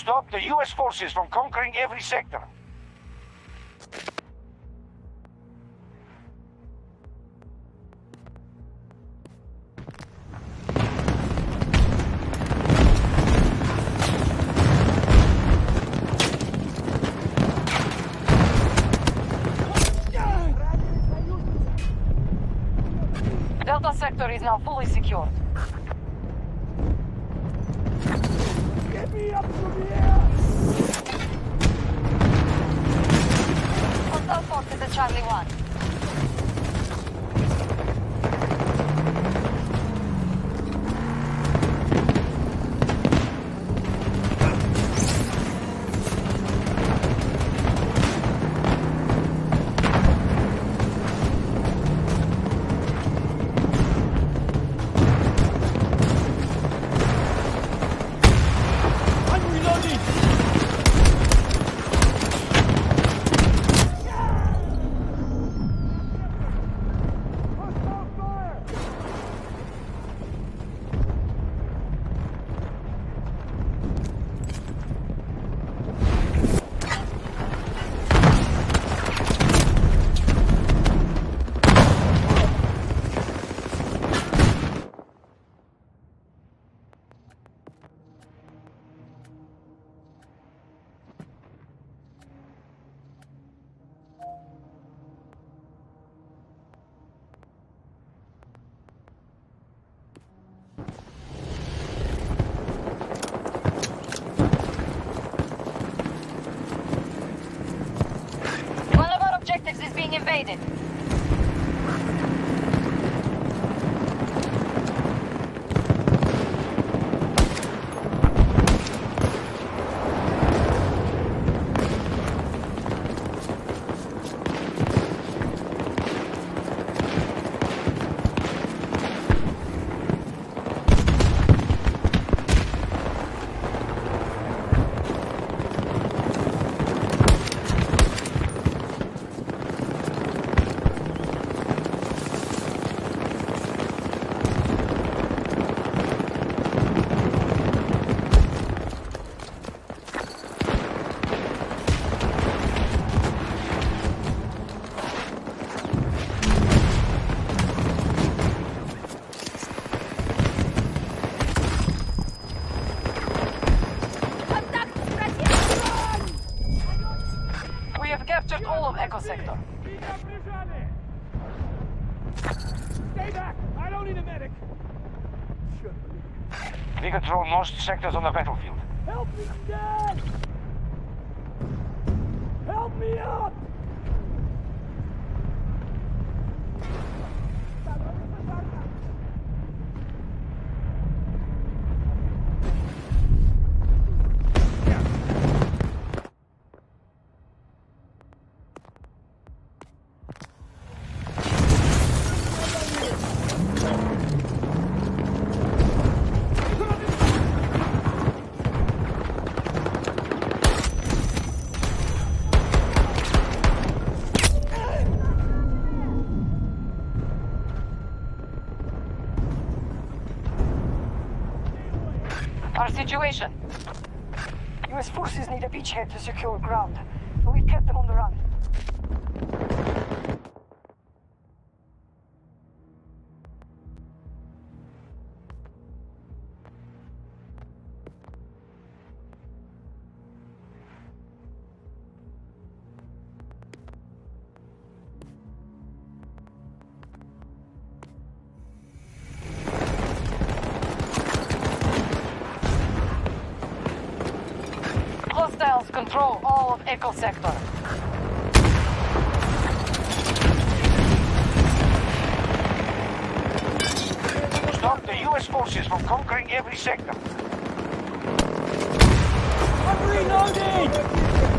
stop the US forces from conquering every sector. Delta sector is now fully secured. Is sectors on the battlefield. Situation. US forces need a beachhead to secure ground. Control all of Echo Sector. Stop the US forces from conquering every sector. I'm reloading!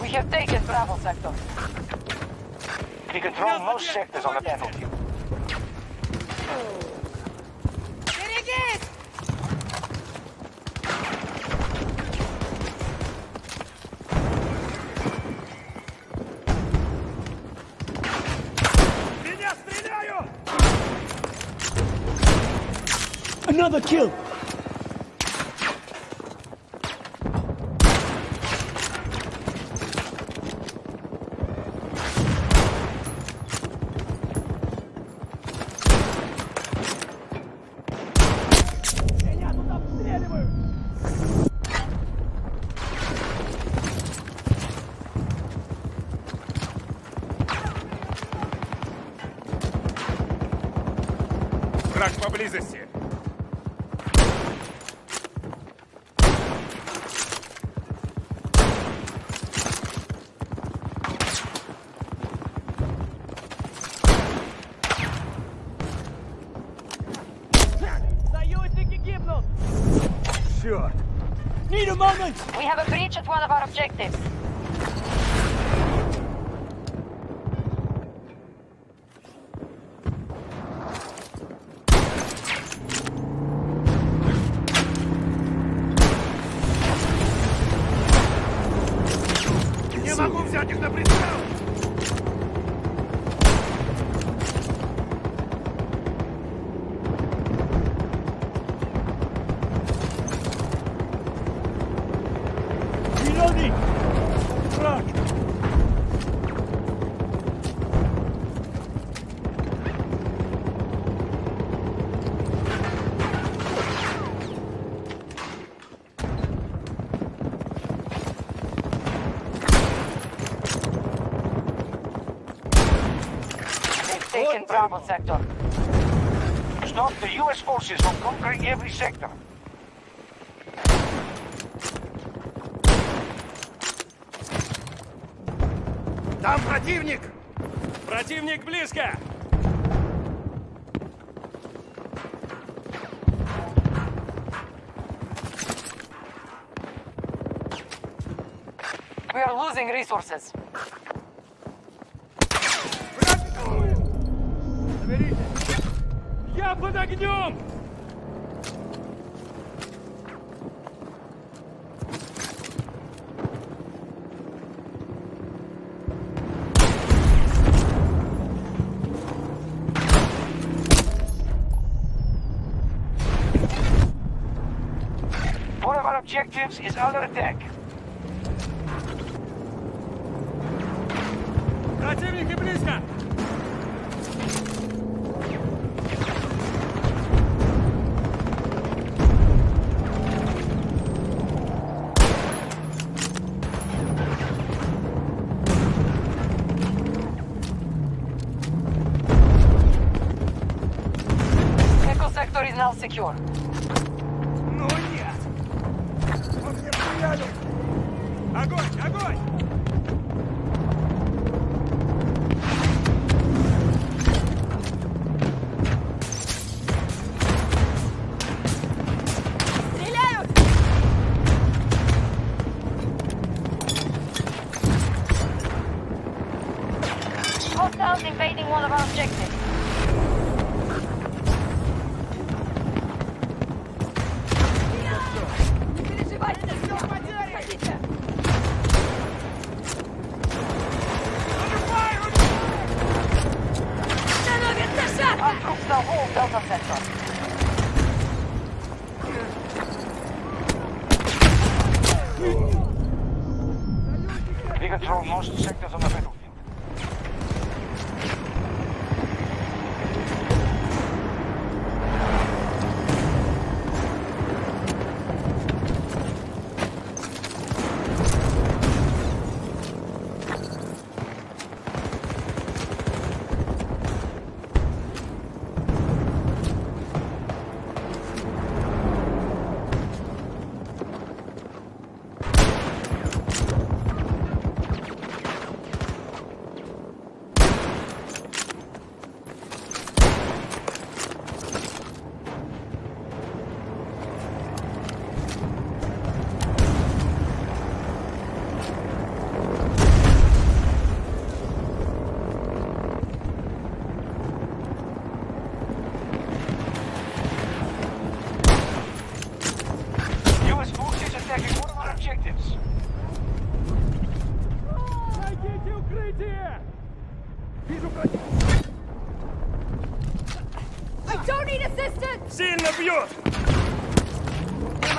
We have taken Bravo sector. We control most sectors on the battlefield. Another kill! Враг поблизости. Союзники гибнут! Черт! Need a moment! We have a breach at one of our objectives. Taken Bravo sector. Stop the US forces from conquering every sector. Там противник! Противник близко! We are losing resources. objectives is under attack. Противники близко! Echo sector is now secure.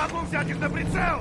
Взять сядешь на прицел!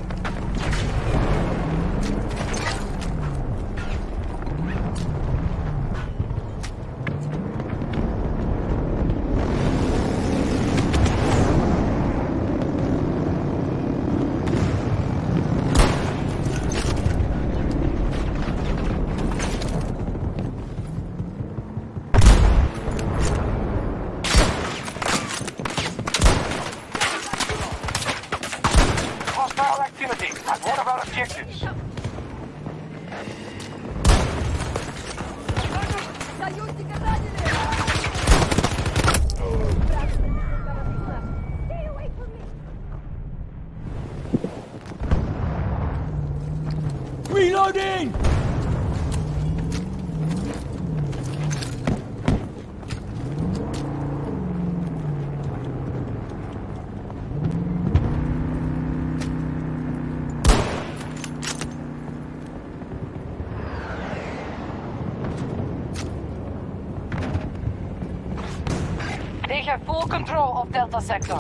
Have full control of Delta Sector.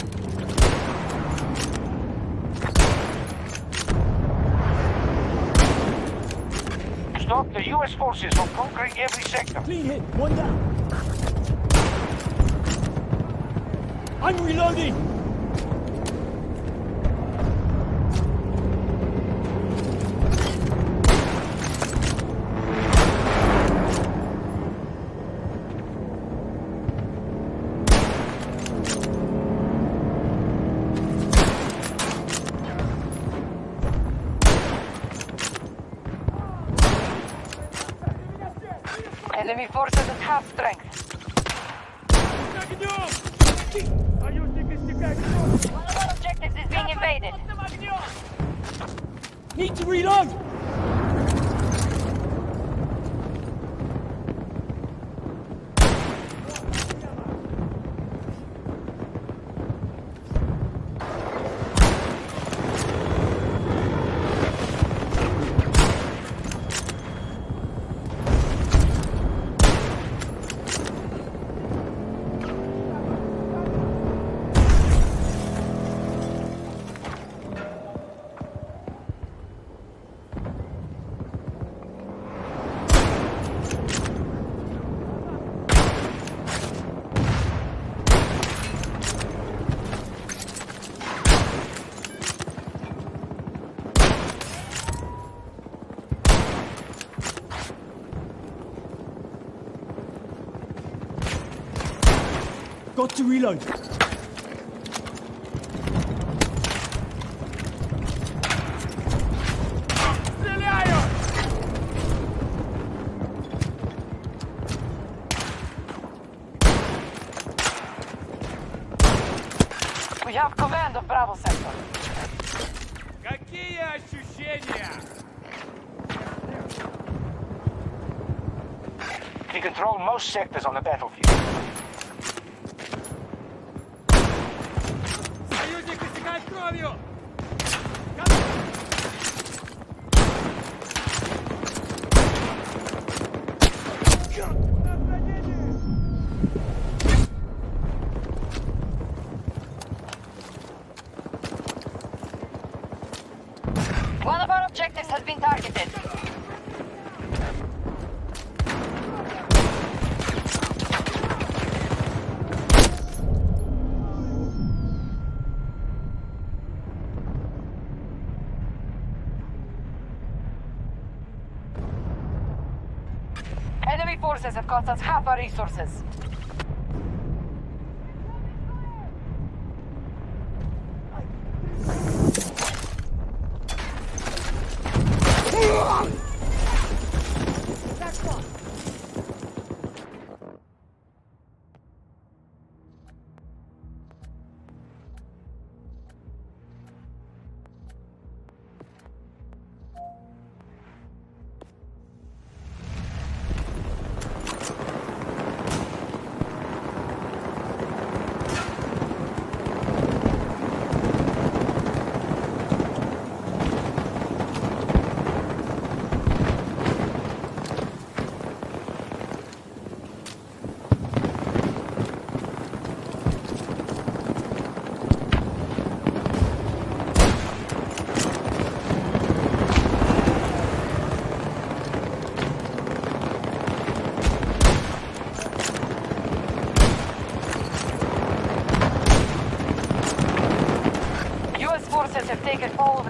Stop the US forces from conquering every sector. Clean hit, one down. I'm reloading! Enemy forces at half strength. One of our objectives is being invaded. Need to reload! To reload. Us half our resources.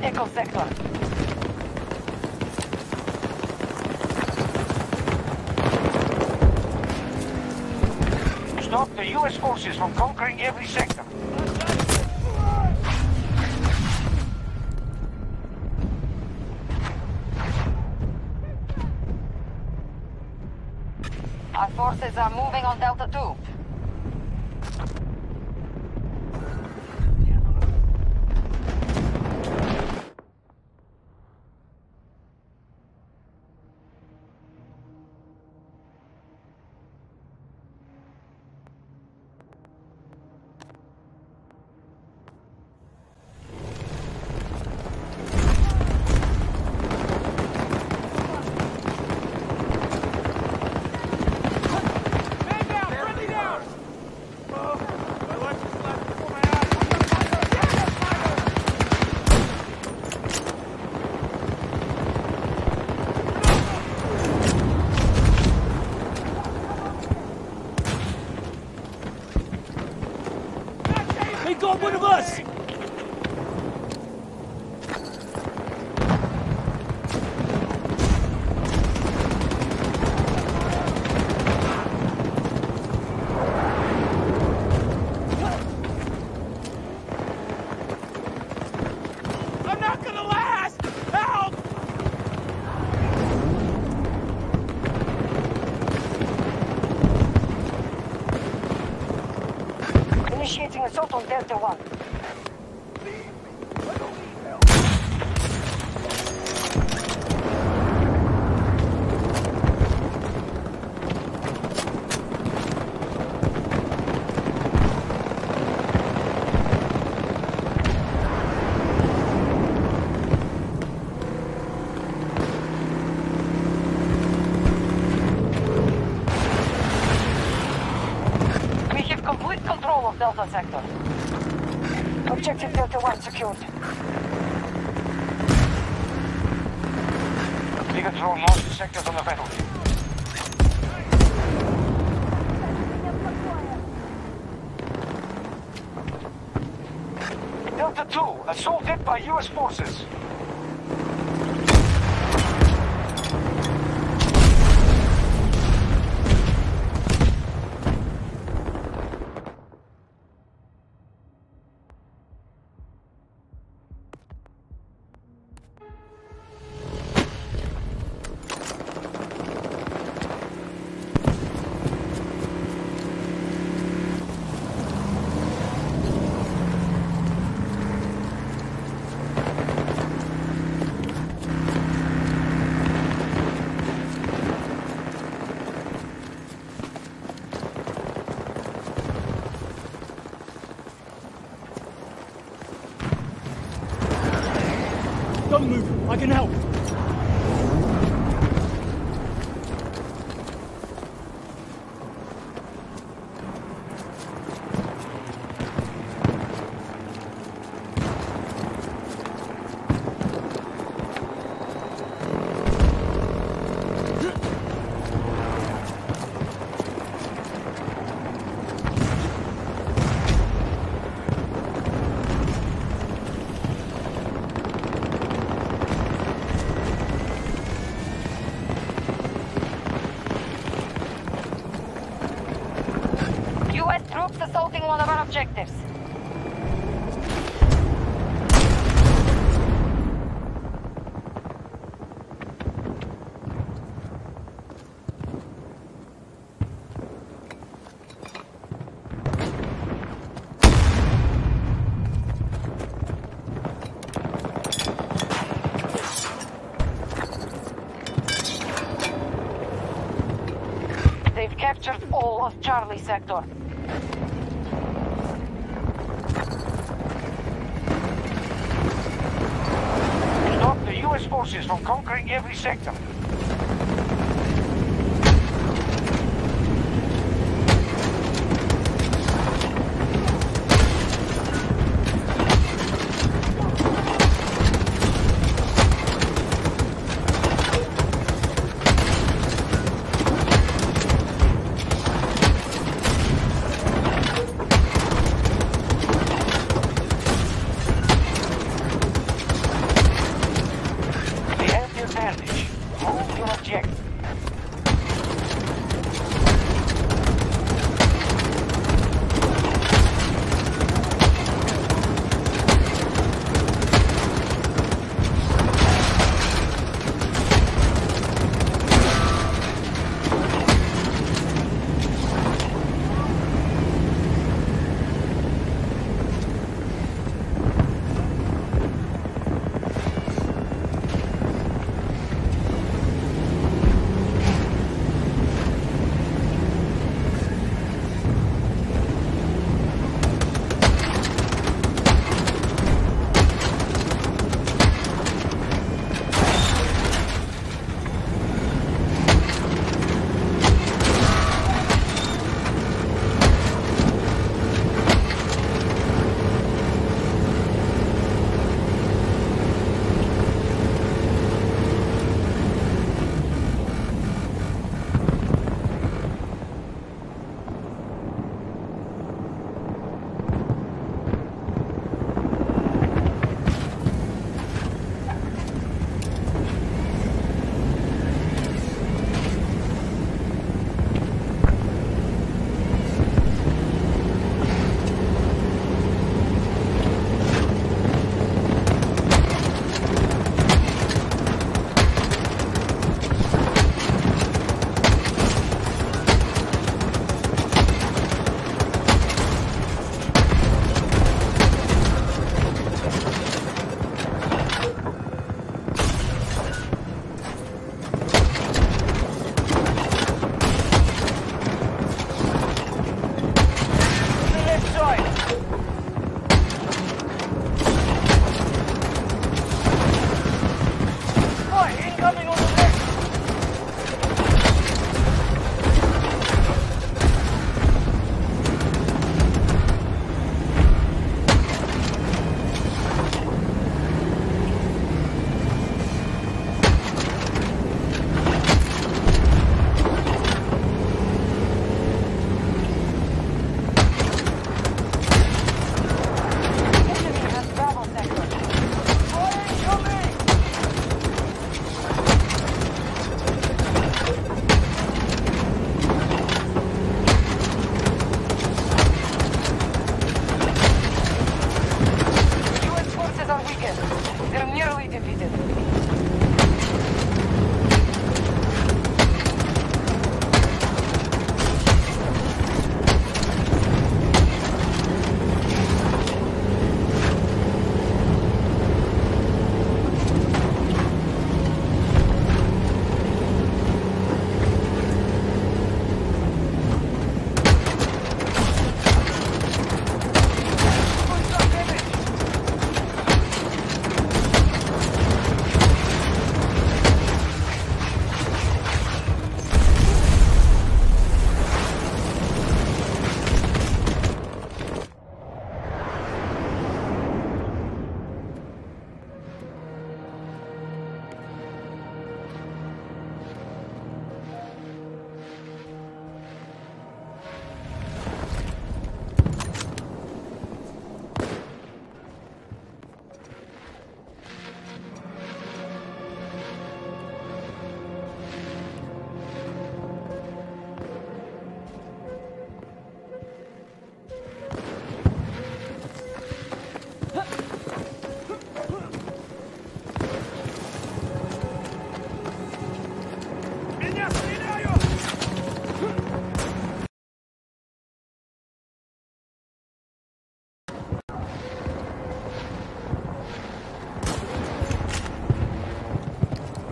Echo sector. Stop the US forces from conquering every sector. Our forces are moving on Delta 2. Us! I'm not gonna last! Help! Initiating assault on Delta 1. We have complete control of Delta sector. Objective Delta 1 secured. We control most sectors on the battlefield. Delta 2, assaulted by US forces. Troops assaulting one of our objectives. They've captured all of Charlie sector.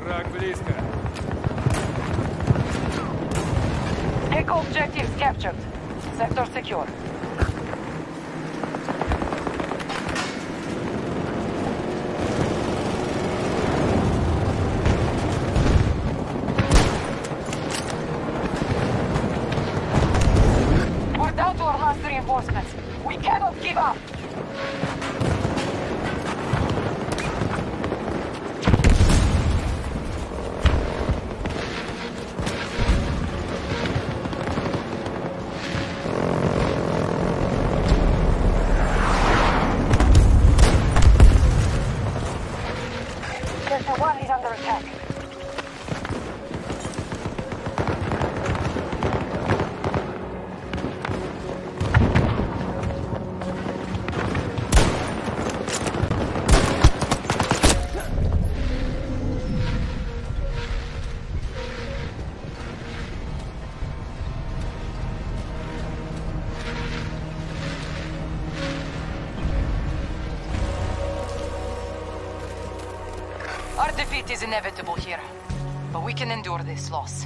Враг близко. Echo objectives captured. Sector secure. Is inevitable here, but we can endure this loss.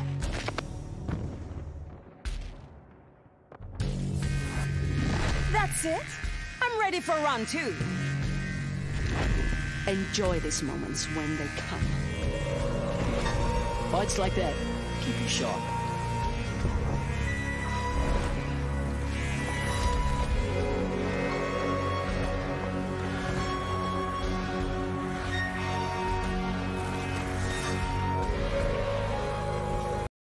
That's it. I'm ready for round two. Enjoy these moments when they come. Fights like that keep you sharp.